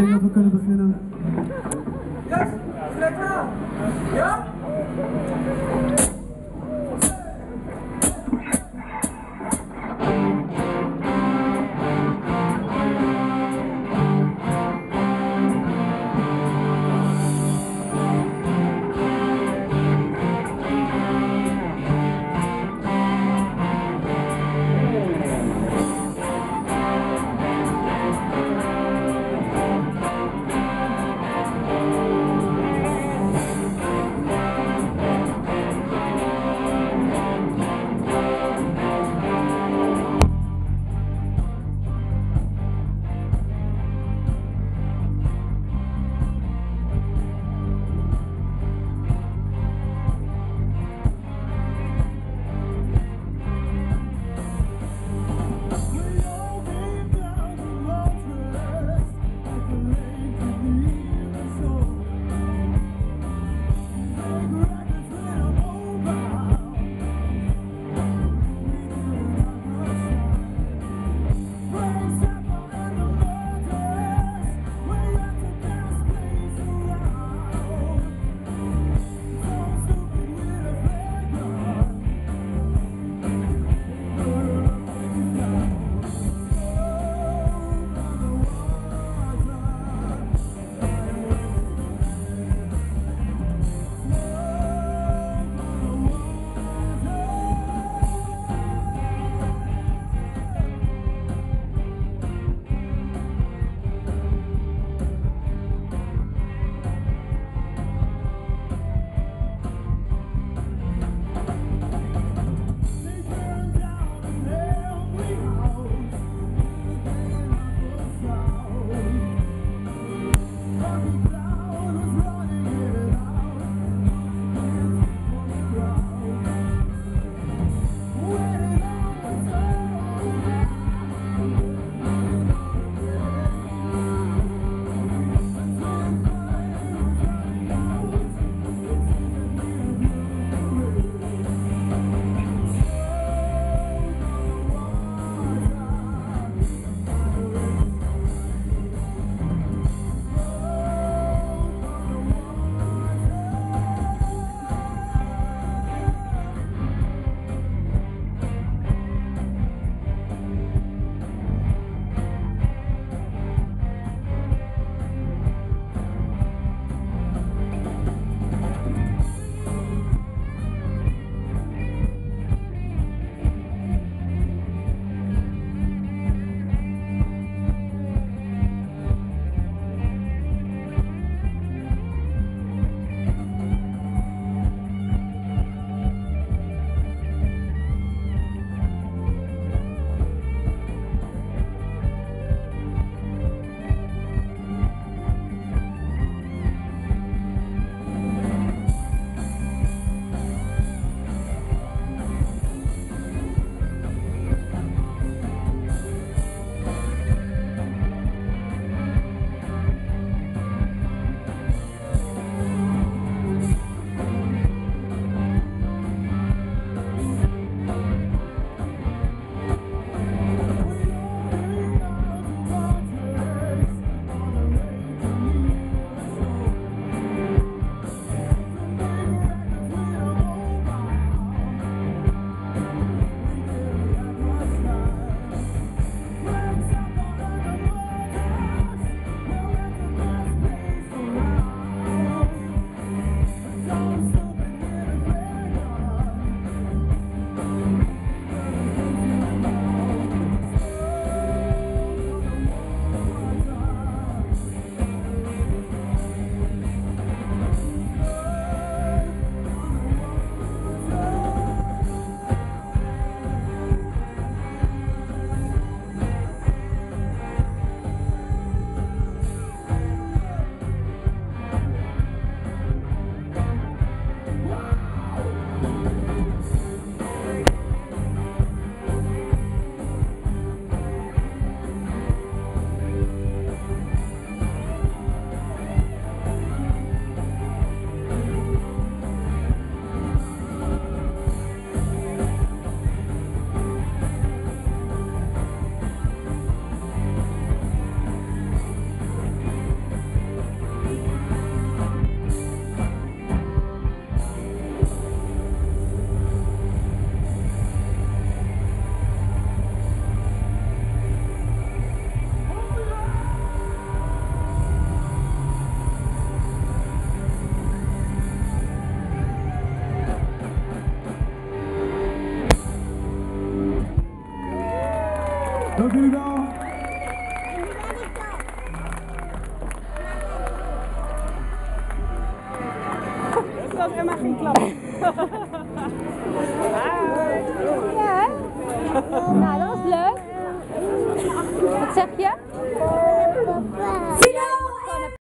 denk dat we kunnen beginnen. Yes, lekker. Ja? Dank jullie wel. Dat.